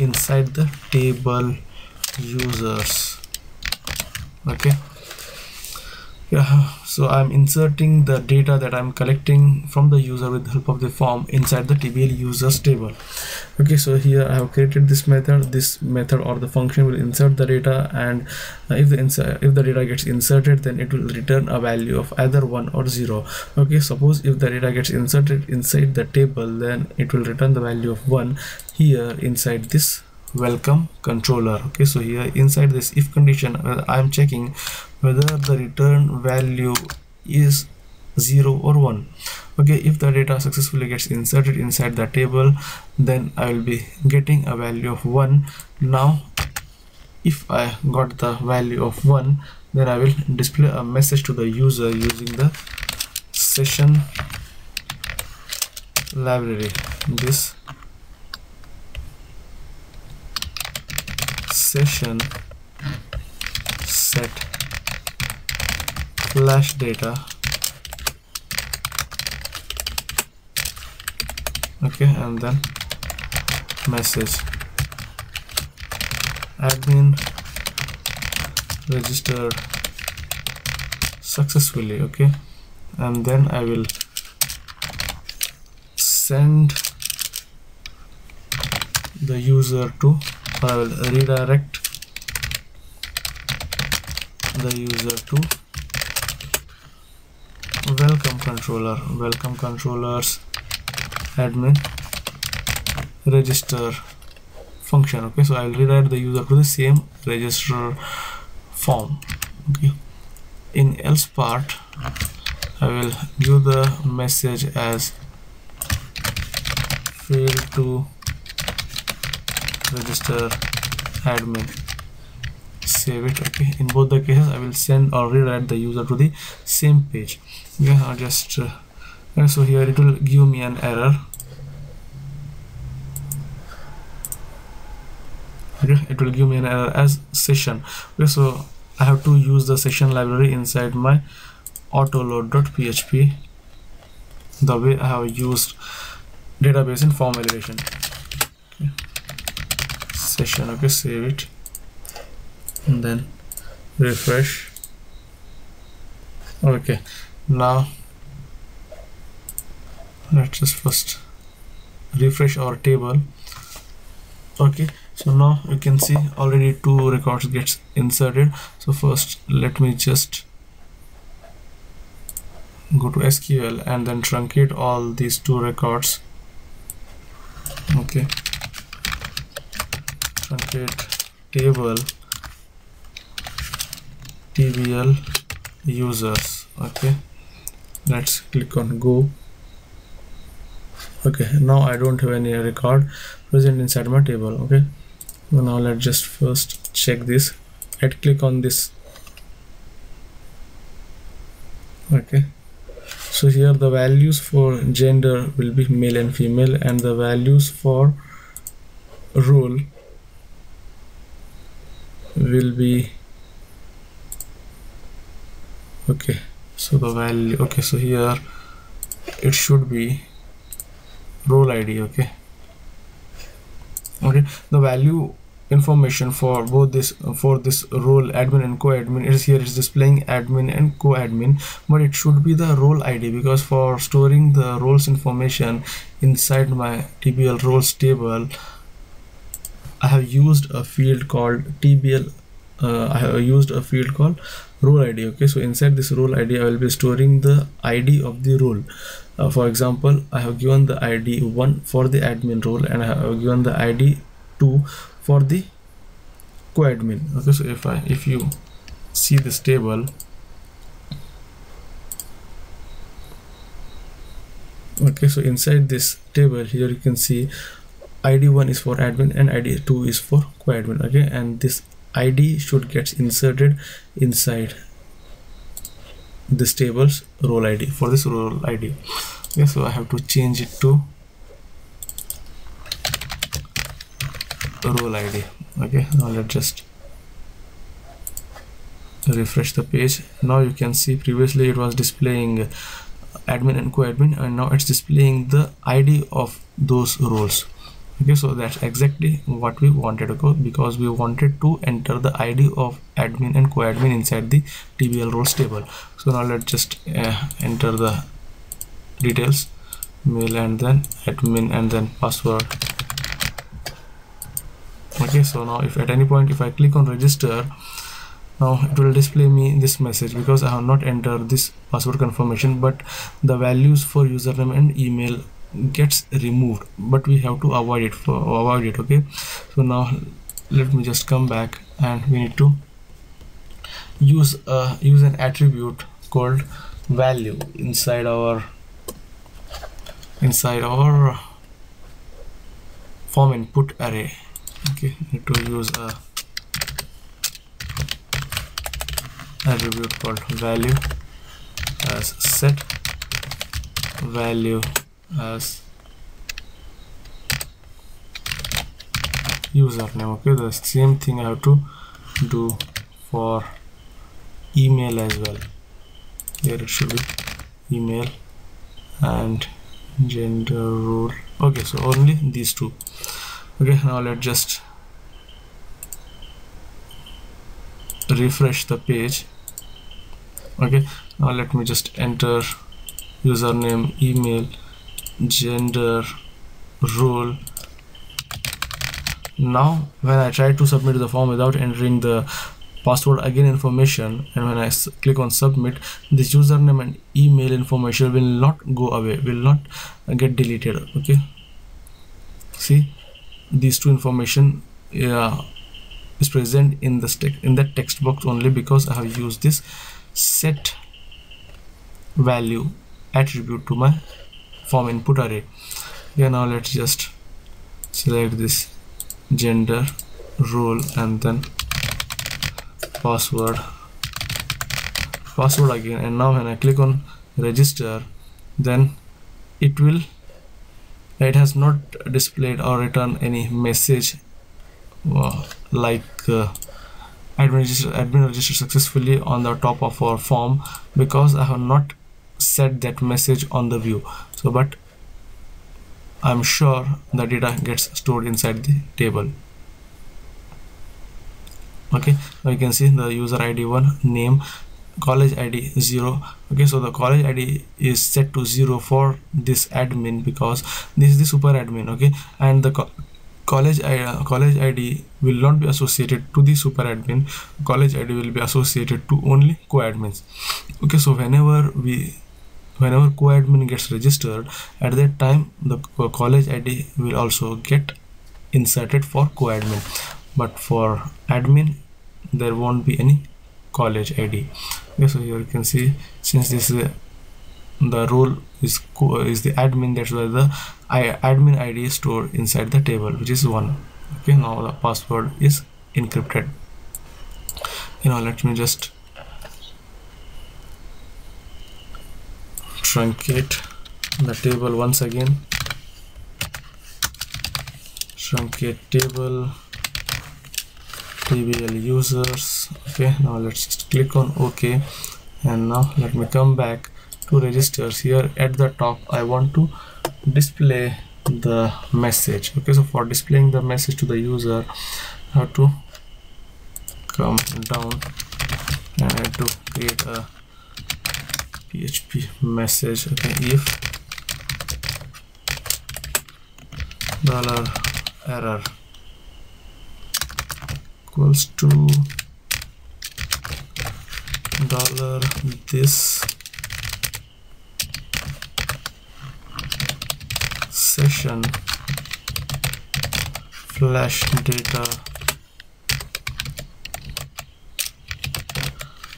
inside the table users. Okay yeah so i'm inserting the data that i'm collecting from the user with the help of the form inside the tbl users table. Okay so here i have created this method. This method or the function will insert the data and uh, if the insert if the data gets inserted then it will return a value of either one or zero. Okay suppose if the data gets inserted inside the table then it will return the value of one here inside this welcome controller. Okay so here inside this if condition uh, i am checking whether the return value is 0 or 1 okay if the data successfully gets inserted inside the table then i will be getting a value of 1 now if i got the value of 1 then i will display a message to the user using the session library. This session set flash data. Okay and then message. Admin register successfully okay? And then I will send the user to I will redirect the user to welcome controller. Welcome controllers admin register function. Okay so i'll redirect the user to the same register form. Okay. In else part i will give the message as fail to register admin save it okay. In both the cases i will send or redirect the user to the same page. Yeah i'll just uh, so here it will give me an error. Okay it will give me an error as session. Okay so i have to use the session library inside my autoload.php the way i have used database in form validation okay. Session okay save it. And then refresh. Okay. Now let's just first refresh our table. Okay. So now you can see already two records gets inserted. So first let me just go to SQL and then truncate all these two records. Okay truncate table tbl users okay. Let's click on go. Okay now I don't have any record present inside my table okay. Now let's just first check this. Right click on this. Okay. So here the values for gender will be male and female and the values for role will be okay so the value okay so here it should be role id okay. Okay the value information for both this for this role admin and co-admin is here it's displaying admin and co-admin but it should be the role id because for storing the roles information inside my tbl roles table i have used a field called tbl uh, i have used a field called role id okay? So inside this role id i will be storing the id of the role uh, for example i have given the id 1 for the admin role and i have given the id 2 for the co-admin okay? So if i if you see this table okay? So inside this table here you can see id1 is for admin and id2 is for co-admin okay? And this id should get inserted inside this table's role id for this role id okay so i have to change it to role id okay? Now let's just refresh the page. Now you can see previously it was displaying admin and co-admin and now it's displaying the id of those roles okay so that's exactly what we wanted to go because we wanted to enter the id of admin and co-admin inside the tbl roles table. So now let's just uh, enter the details mail and then admin and then password. Okay so now if at any point if I click on register now it will display me this message because I have not entered this password confirmation but the values for username and email gets removed but we have to avoid it for avoid it okay? So now let me just come back and we need to use a use an attribute called value inside our inside our form input array okay? Need to use a attribute called value as set value as username okay the same thing I have to do for email as well. Here it should be email and gender role. Okay so only these two. Okay now let's just refresh the page. Okay now let me just enter username email gender role. Now when I try to submit the form without entering the password again information and when I click on submit this username and email information will not go away will not get deleted okay? See these two information uh, is present in the stick in that text box only because I have used this set value attribute to my form input array. Yeah now let's just select this gender role and then password. Password again and now when I click on register then it will it has not displayed or returned any message uh, like uh, admin register admin registered successfully on the top of our form because I have not set that message on the view so but I'm sure the data gets stored inside the table. Okay now you can see the user id 1 name college id 0 okay so the college id is set to 0 for this admin because this is the super admin okay? And the co college uh, college id will not be associated to the super admin. College id will be associated to only co-admins. Okay so whenever we whenever co-admin gets registered at that time the college id will also get inserted for co-admin. But for admin there won't be any college id okay so here you can see since this is a, the role is is the admin that's why the admin id is stored inside the table which is one. Okay now the password is encrypted. You know let me just truncate the table once again. Truncate table tbl users. Okay now let's just click on ok. And now let me come back to registers. Here at the top i want to display the message. Okay so for displaying the message to the user I have to come down and I have to create a php message okay if dollar error equals to dollar this session flash data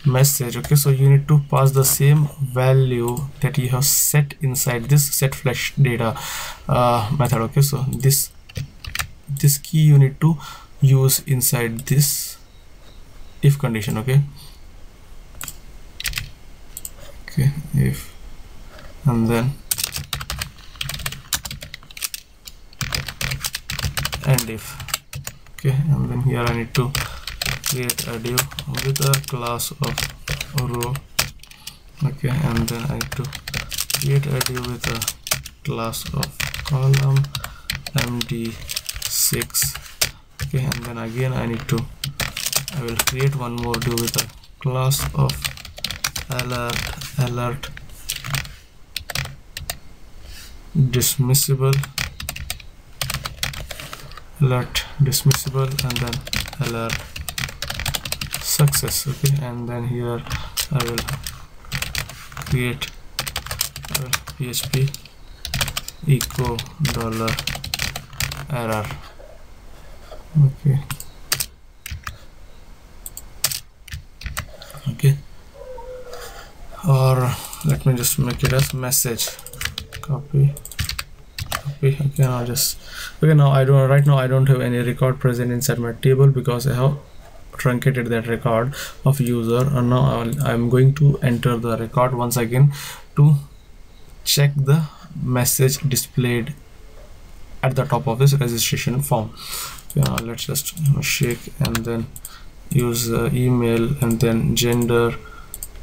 message okay? So you need to pass the same value that you have set inside this set flash data uh, method okay? So this this key you need to use inside this if condition okay? Okay if and then and if okay? And then here I need to create a div with a class of row okay and then I need to create a div with a class of column md6 okay and then again I need to I will create one more div with a class of alert alert dismissible alert dismissible and then alert success okay and then here I will create php echo dollar error. Okay. Okay. Or let me just make it as message. Copy. Copy. Okay now just okay now I don't right now I don't have any record present inside my table because I have truncated that record of user. And now I'm going to enter the record once again to check the message displayed at the top of this registration form. Yeah let's just shake and then use uh, email and then gender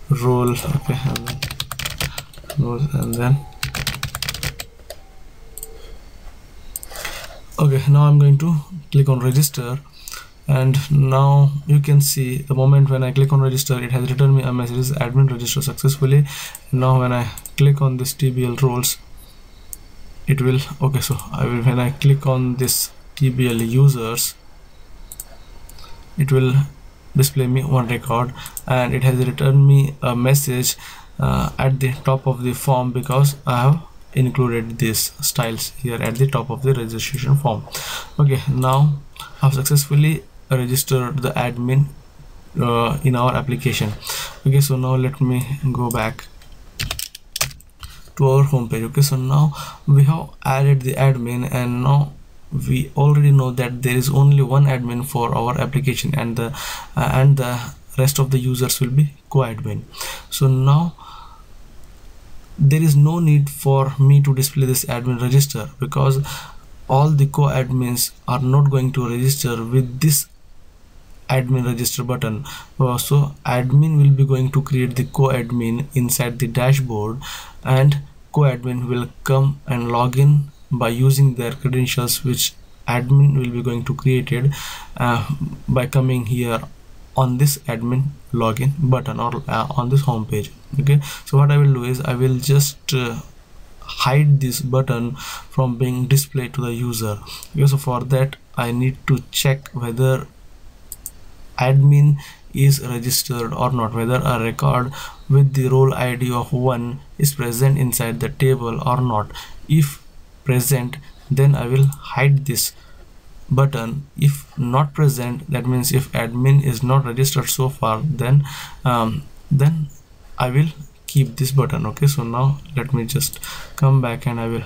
role. Okay and then, and then. Okay now i'm going to click on register and now you can see the moment when i click on register it has returned me a message admin register successfully. Now when i click on this tbl roles it will okay so i will when i click on this tbl users it will display me one record. And it has returned me a message uh, at the top of the form because I have included these styles here at the top of the registration form. Okay now I've successfully registered the admin uh, in our application. Okay so now let me go back to our home page. Okay so now we have added the admin and now we already know that there is only one admin for our application and the uh, and the rest of the users will be co-admin so now there is no need for me to display this admin register because all the co-admins are not going to register with this admin register button. Uh, so admin will be going to create the co-admin inside the dashboard and co-admin will come and log in by using their credentials which admin will be going to created uh, by coming here on this admin login button or uh, on this home page okay? So what i will do is i will just uh, hide this button from being displayed to the user. Okay, so for that i need to check whether admin is registered or not whether a record with the role id of 1 is present inside the table or not. If present then i will hide this button. If not present that means if admin is not registered so far then um, then I will keep this button. Okay so now let me just come back and I will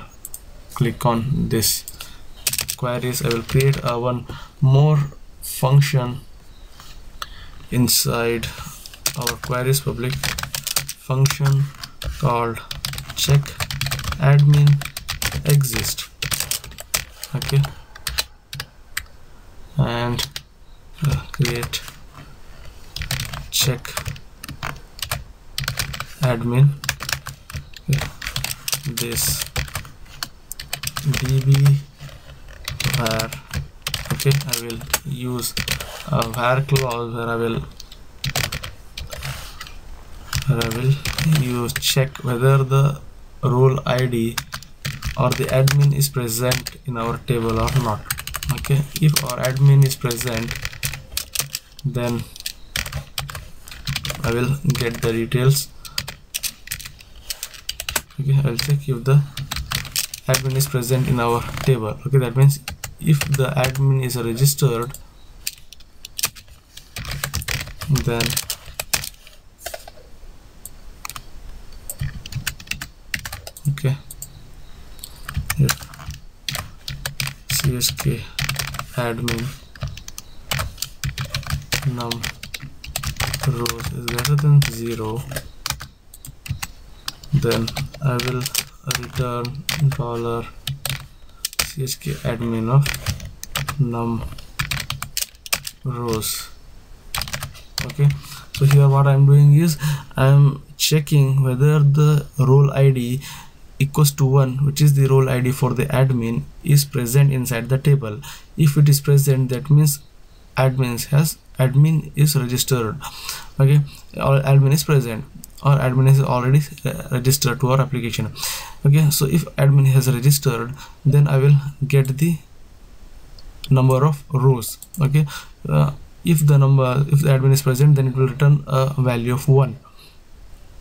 click on this. Queries I will create a one more function inside our queries public function called check admin exist. Okay. And uh, create check admin. This db where okay i will use a where clause where i will where i will use check whether the role id or the admin is present in our table or not. Okay if our admin is present then I will get the details. Okay I'll check if the admin is present in our table. Okay that means if the admin is registered then okay. Csk admin num rows is greater than 0 then I will return dollar chk admin of num rows. Okay. So here what I'm doing is I'm checking whether the role ID equals to 1 which is the role id for the admin is present inside the table. If it is present that means admins has admin is registered. Okay. Or admin is present. Or admin is already uh, registered to our application okay so if admin has registered then i will get the number of rows. Okay uh, if the number if the admin is present then it will return a value of 1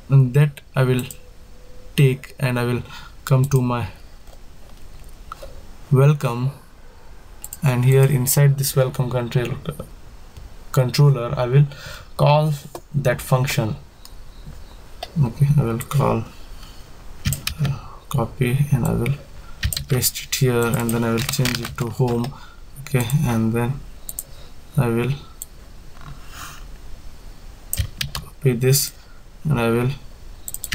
and that i will take and I will come to my welcome. And here inside this welcome control controller I will call that function. Okay I will call copy and I will paste it here and then I will change it to home okay and then I will copy this and I will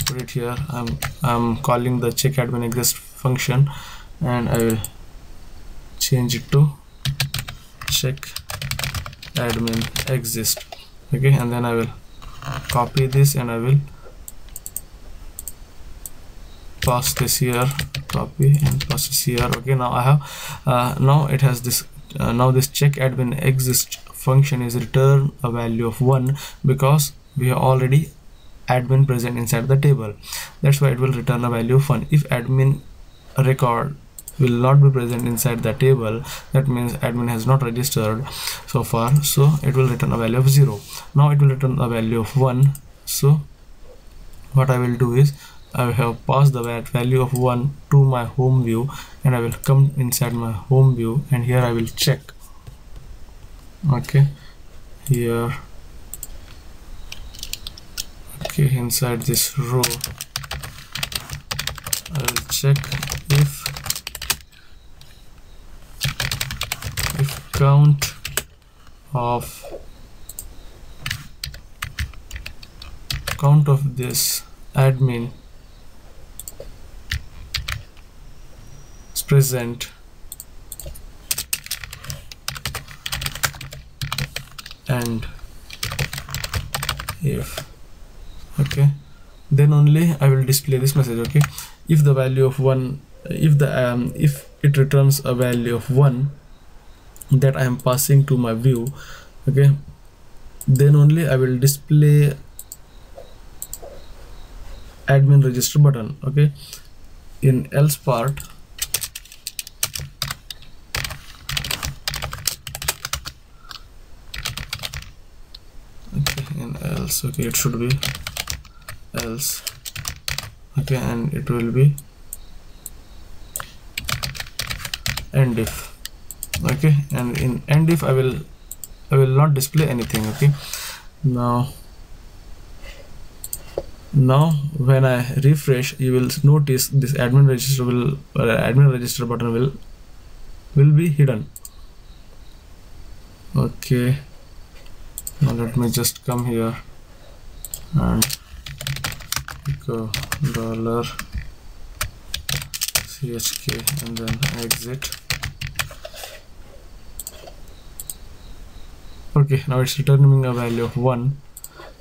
put it here. I'm I'm calling the check admin exist function and I will change it to check admin exist okay and then I will copy this and I will pass this here copy and pass this here okay now I have uh, now it has this uh, now this check admin exist function is return a value of 1 because we have already admin present inside the table. That's why it will return a value of 1 if admin record will not be present inside the table that means admin has not registered so far so it will return a value of 0 now it will return a value of 1 so what I will do is I have passed the value of 1 to my home view and I will come inside my home view and here I will check. Okay. Here. Okay inside this row. I will check if count of count of this admin present. And if okay. Then only I will display this message okay. If the value of one if the um, if it returns a value of one that I am passing to my view okay. Then only I will display admin register button okay. In else part okay in else. Okay it should be else. Okay and it will be end if. Okay and in end if I will I will not display anything okay? Now now when I refresh you will notice this admin register will uh, admin register button will will be hidden. Okay. Now let me just come here and go dollar chk and then exit. Okay now it's returning a value of 1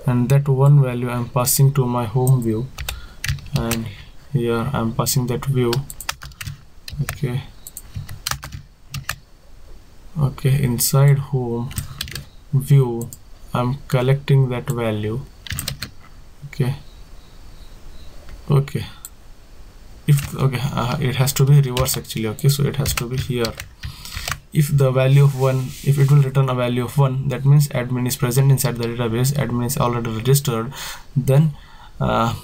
and that one value I'm passing to my home view. And here I'm passing that view. Okay. Okay inside home view I'm collecting that value okay. Okay. If okay uh, it has to be reverse actually okay? So it has to be here. If the value of 1 if it will return a value of 1 that means admin is present inside the database admin is already registered then uh,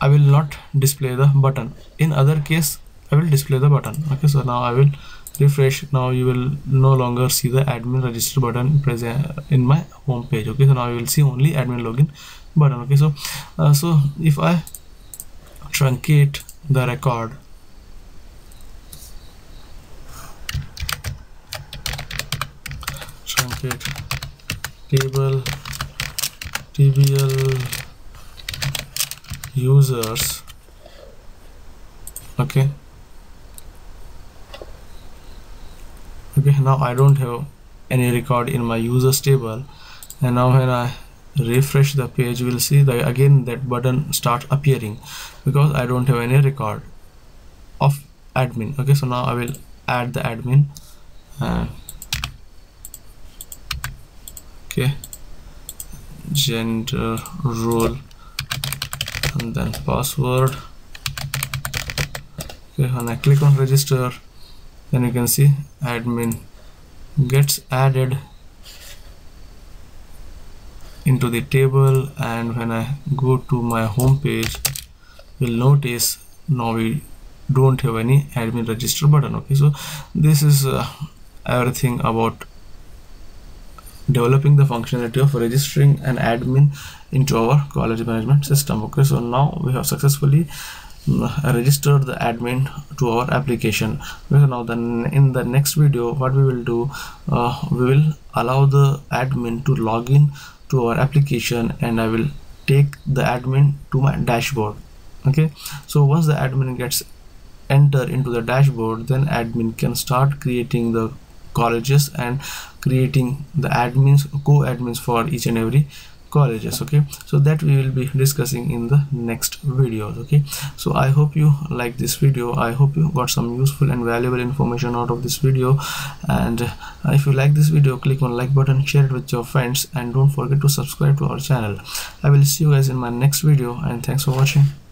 I will not display the button. In other case I will display the button. Okay so now I will refresh. Now you will no longer see the admin register button present in my home page okay so now you will see only admin login button. Okay so uh, so if I truncate the record truncate table tbl users okay okay now I don't have any record in my users table. And now when I refresh the page we'll see that again that button starts appearing because I don't have any record of admin. Okay so now I will add the admin. Uh, okay. Gender role and then password. Okay when I click on register then you can see admin gets added into the table and when I go to my home page you'll notice now we don't have any admin register button okay? So this is uh, everything about developing the functionality of registering an admin into our college management system okay? So now we have successfully registered the admin to our application. Okay, now then in the next video what we will do uh, we will allow the admin to log in to our application and I will take the admin to my dashboard. Okay? So once the admin gets enter into the dashboard then admin can start creating the colleges and creating the admins co-admins for each and every colleges okay? So that we will be discussing in the next videos okay? So i hope you like this video. I hope you got some useful and valuable information out of this video. And uh, if you like this video click on like button share it with your friends and don't forget to subscribe to our channel. I will see you guys in my next video and thanks for watching